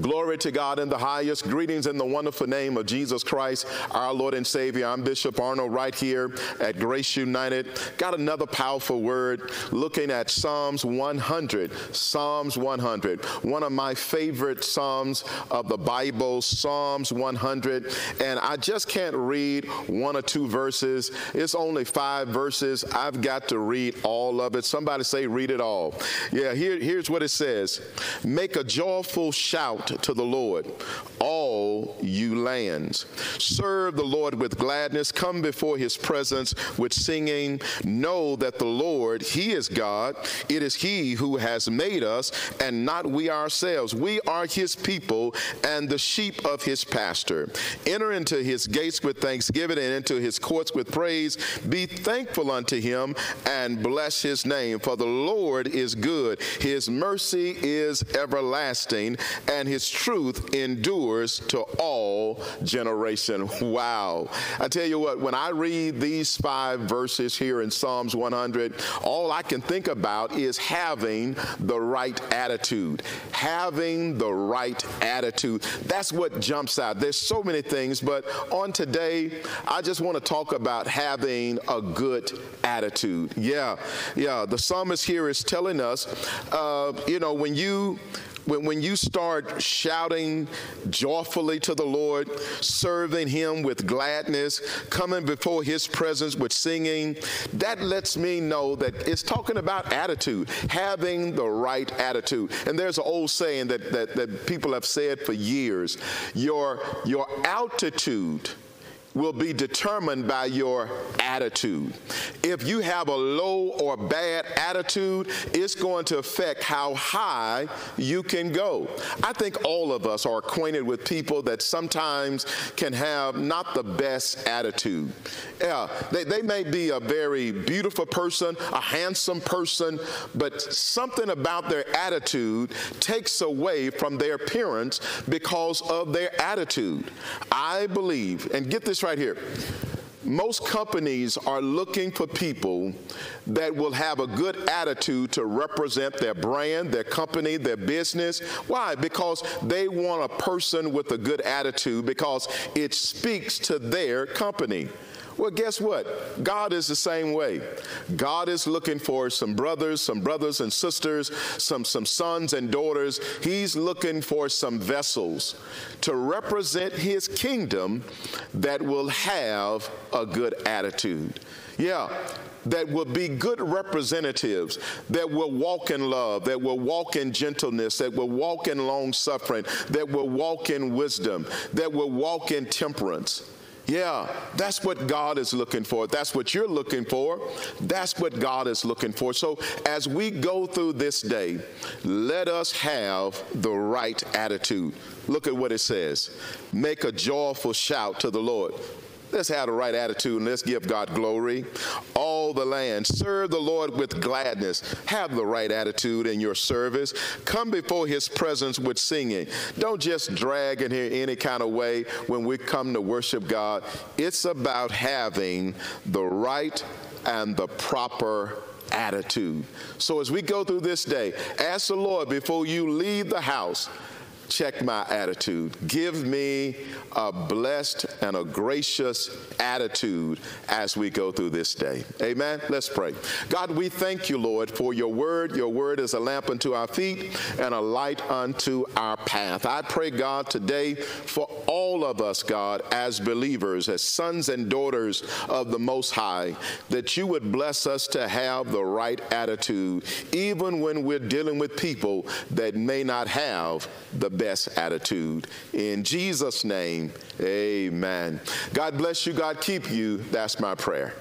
Glory to God in the highest. Greetings in the wonderful name of Jesus Christ, our Lord and Savior. I'm Bishop Arnold right here at Grace United. Got another powerful word looking at Psalms 100. Psalms 100. One of my favorite Psalms of the Bible, Psalms 100. And I just can't read one or two verses. It's only five verses. I've got to read all of it. Somebody say, read it all. Yeah, here, here's what it says Make a joyful shout to the Lord, all you lands. Serve the Lord with gladness. Come before his presence with singing. Know that the Lord, he is God. It is he who has made us and not we ourselves. We are his people and the sheep of his pasture. Enter into his gates with thanksgiving and into his courts with praise. Be thankful unto him and bless his name. For the Lord is good. His mercy is everlasting and his truth endures to all generation. Wow. I tell you what, when I read these five verses here in Psalms 100, all I can think about is having the right attitude. Having the right attitude. That's what jumps out. There's so many things, but on today, I just want to talk about having a good attitude. Yeah, yeah. The psalmist here is telling us, uh, you know, when you when, when you start shouting joyfully to the Lord, serving Him with gladness, coming before His presence with singing, that lets me know that it's talking about attitude, having the right attitude. And there's an old saying that, that, that people have said for years your, your altitude will be determined by your attitude. If you have a low or bad attitude, it's going to affect how high you can go. I think all of us are acquainted with people that sometimes can have not the best attitude. Yeah, they, they may be a very beautiful person, a handsome person, but something about their attitude takes away from their appearance because of their attitude. I believe, and get this right here most companies are looking for people that will have a good attitude to represent their brand, their company, their business. Why? Because they want a person with a good attitude because it speaks to their company. Well, guess what? God is the same way. God is looking for some brothers, some brothers and sisters, some, some sons and daughters. He's looking for some vessels to represent his kingdom that will have a good attitude. Yeah, that will be good representatives, that will walk in love, that will walk in gentleness, that will walk in long suffering, that will walk in wisdom, that will walk in temperance. Yeah, that's what God is looking for. That's what you're looking for. That's what God is looking for. So as we go through this day, let us have the right attitude. Look at what it says make a joyful shout to the Lord. Let's have the right attitude and let's give God glory. All the land, serve the Lord with gladness. Have the right attitude in your service. Come before his presence with singing. Don't just drag in here any kind of way when we come to worship God. It's about having the right and the proper attitude. So as we go through this day, ask the Lord before you leave the house check my attitude. Give me a blessed and a gracious attitude as we go through this day. Amen. Let's pray. God, we thank you, Lord, for your word. Your word is a lamp unto our feet and a light unto our path. I pray, God, today for all of us, God, as believers, as sons and daughters of the Most High, that you would bless us to have the right attitude, even when we're dealing with people that may not have the best attitude. In Jesus' name, amen. God bless you. God keep you. That's my prayer.